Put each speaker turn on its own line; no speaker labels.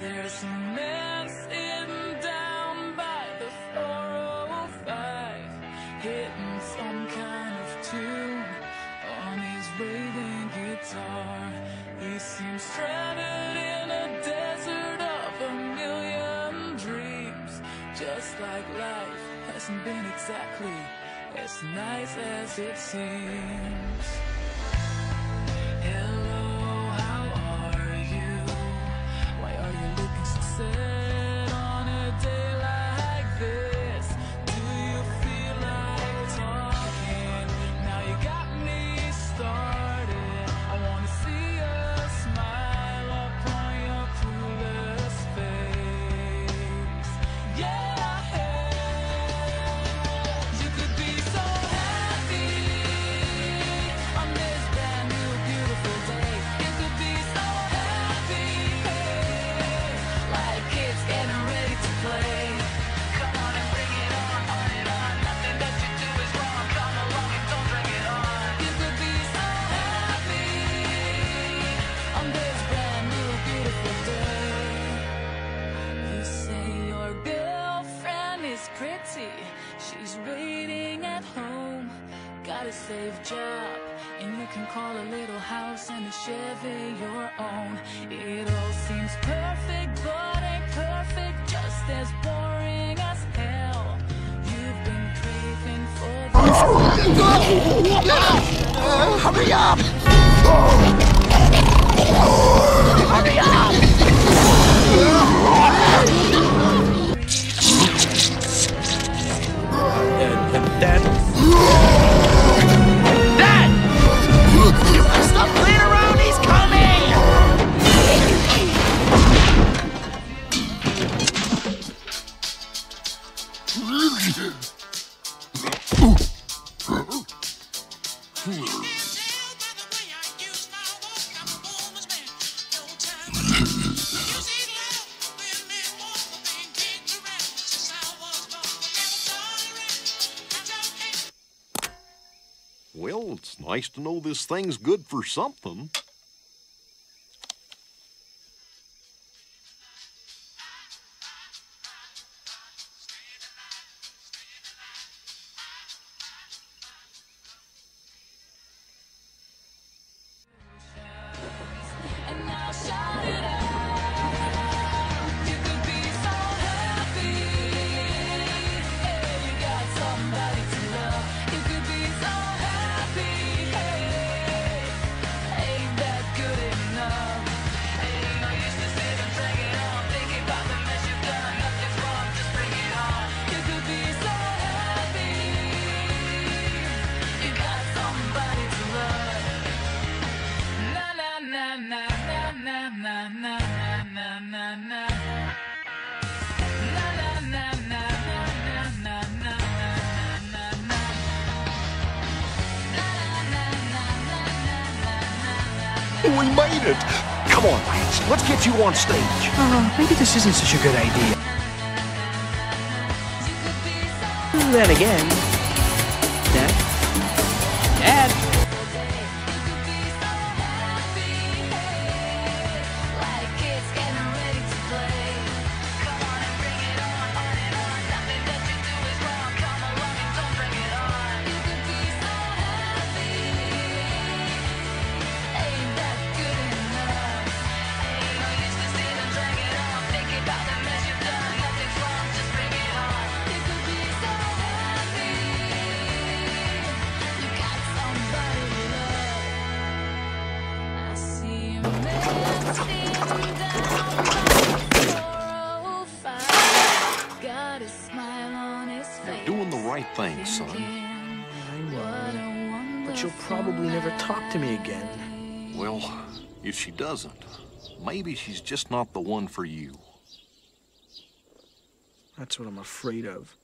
There's a man sitting down by the 405, hitting some kind of tune on his raving guitar. He seems stranded in a desert of a million dreams, just like life hasn't been exactly as nice as it seems. Got a safe job, and you can call a little house and a Chevy your own. It all seems perfect, but ain't perfect. Just as boring as hell. You've been craving for this.
Hurry up!
And, Dad,
Well, it's nice to know this thing's good for something. We made it! Come on, Lance, let's get you on stage.
uh, maybe this isn't such a good idea. Then again,
405. Got a smile on his face.
Doing the right thing, son.
What a
but she'll probably never talk to me again.
Well, if she doesn't, maybe she's just not the one for you.
That's what I'm afraid of.